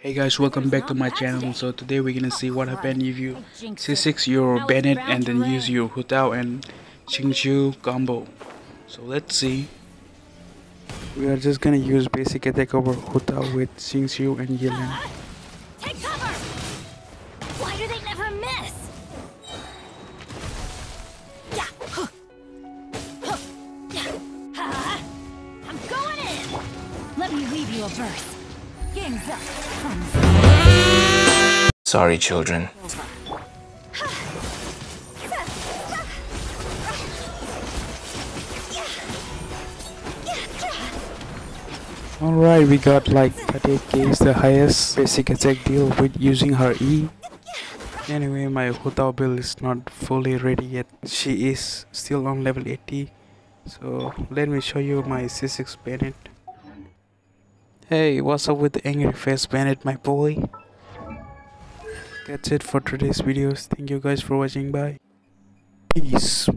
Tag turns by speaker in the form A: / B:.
A: Hey guys, welcome back to my channel. So today we're gonna see what happened if you C6 your Bennett and then use your Hu Tao and Xingqiu combo. So let's see. We are just gonna use basic attack over Hu Tao with Xingqiu and Yelan.
B: Ah, take cover! Why do they never miss? I'm going in. Let me leave you a verse.
C: Sorry, children.
A: Alright, we got like 38k is the highest basic attack deal with using her E. Anyway, my Hu Tao build is not fully ready yet. She is still on level 80. So let me show you my C6 Bennett. Hey, what's up with the angry face Bennett, my boy? That's it for today's videos. Thank you guys for watching. Bye. Peace.